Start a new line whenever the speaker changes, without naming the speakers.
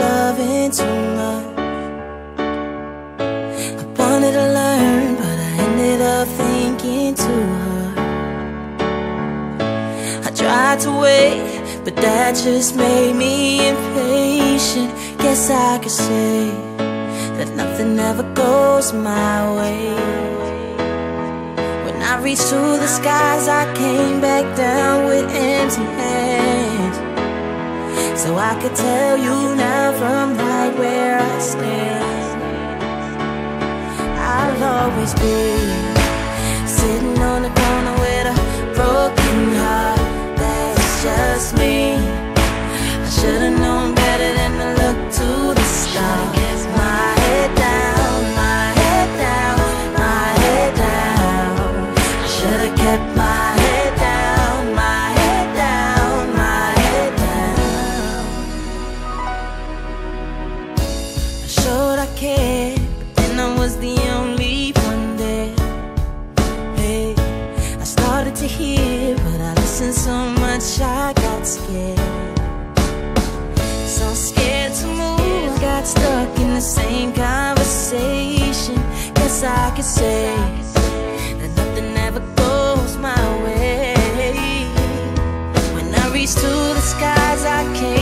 loving too much. I wanted to learn, but I ended up thinking too hard. I tried to wait, but that just made me impatient. Guess I could say that nothing ever goes my way. When I reached to the skies, I came back down with empty hands. So I could tell you now from right where I stand. I'll always be sitting on the corner with a broken heart. That's just me. I should've known better than to look to the stars. Kept my head cared, I was the only one there. Hey, I started to hear, but I listened so much I got scared. So scared to move, got stuck in the same conversation. Guess I could say that nothing ever goes my way. When I reach to the skies, I can't.